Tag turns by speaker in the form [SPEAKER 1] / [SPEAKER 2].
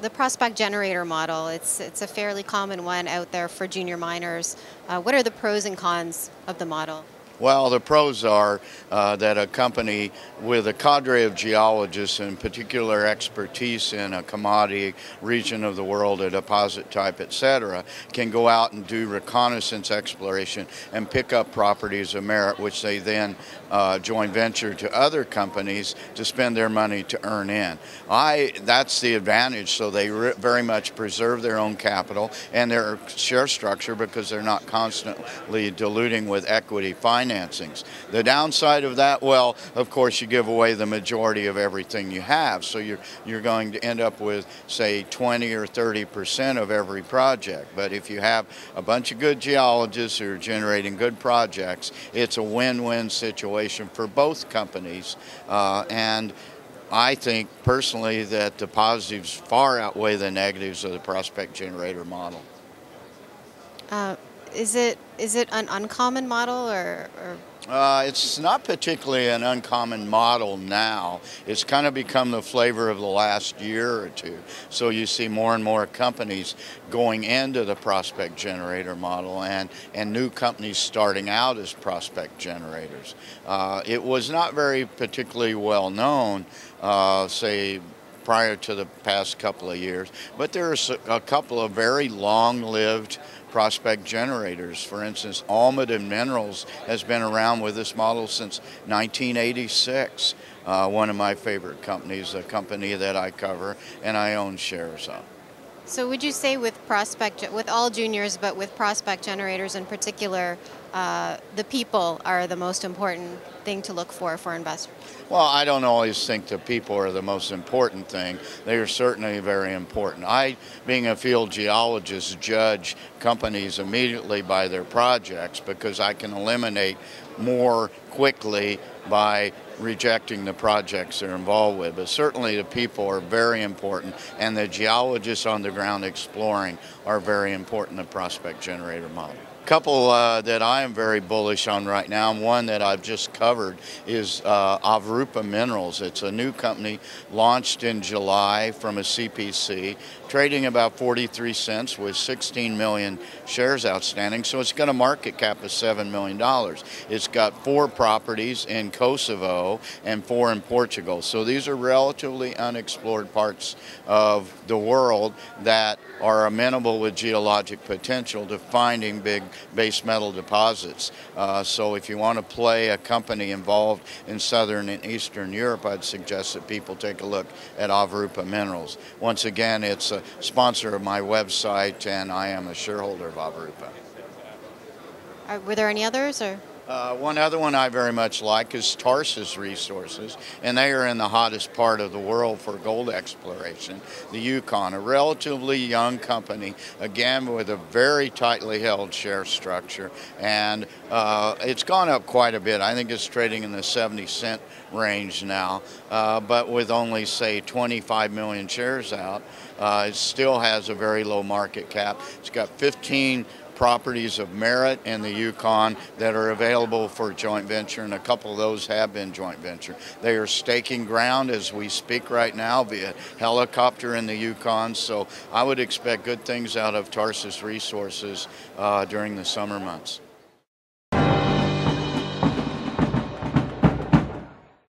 [SPEAKER 1] the prospect generator model. It's it's a fairly common one out there for junior miners. Uh, what are the pros and cons of the model?
[SPEAKER 2] Well, the pros are uh, that a company with a cadre of geologists and particular expertise in a commodity region of the world, a deposit type, etc., can go out and do reconnaissance exploration and pick up properties of merit, which they then uh, joint venture to other companies to spend their money to earn in. I that's the advantage. So they very much preserve their own capital and their share structure because they're not constantly diluting with equity finance financings. The downside of that, well, of course, you give away the majority of everything you have. So you're, you're going to end up with, say, 20 or 30 percent of every project. But if you have a bunch of good geologists who are generating good projects, it's a win-win situation for both companies. Uh, and I think personally that the positives far outweigh the negatives of the prospect generator model.
[SPEAKER 1] Uh, is it is it an uncommon model or? or?
[SPEAKER 2] Uh, it's not particularly an uncommon model now. It's kind of become the flavor of the last year or two. So you see more and more companies going into the prospect generator model and, and new companies starting out as prospect generators. Uh, it was not very particularly well known, uh, say, prior to the past couple of years, but there's a couple of very long-lived prospect generators. For instance, Almaden Minerals has been around with this model since 1986. Uh, one of my favorite companies, a company that I cover and I own shares of.
[SPEAKER 1] So would you say with prospect, with all juniors, but with prospect generators in particular, uh, the people are the most important thing to look for for investors?
[SPEAKER 2] Well, I don't always think the people are the most important thing. They are certainly very important. I, being a field geologist, judge companies immediately by their projects because I can eliminate more quickly by rejecting the projects they're involved with. But certainly the people are very important, and the geologists on the ground exploring are very important the prospect generator model couple uh, that I am very bullish on right now, and one that I've just covered is uh, Avrupa Minerals. It's a new company launched in July from a CPC, trading about 43 cents with 16 million shares outstanding. So it's got a market cap of $7 million. It's got four properties in Kosovo and four in Portugal. So these are relatively unexplored parts of the world that are amenable with geologic potential to finding big base metal deposits. Uh, so if you want to play a company involved in southern and eastern Europe, I'd suggest that people take a look at Avrupa Minerals. Once again, it's a sponsor of my website and I am a shareholder of Avrupa.
[SPEAKER 1] Are, were there any others or?
[SPEAKER 2] Uh, one other one I very much like is Tarsis Resources, and they are in the hottest part of the world for gold exploration, the Yukon, a relatively young company, again with a very tightly held share structure, and uh, it's gone up quite a bit. I think it's trading in the 70 cent range now, uh, but with only, say, 25 million shares out, uh, it still has a very low market cap. It's got 15 properties of merit in the Yukon that are available for joint venture, and a couple of those have been joint venture. They are staking ground as we speak right now via helicopter in the Yukon, so I would expect good things out of Tarsis Resources uh, during the summer months.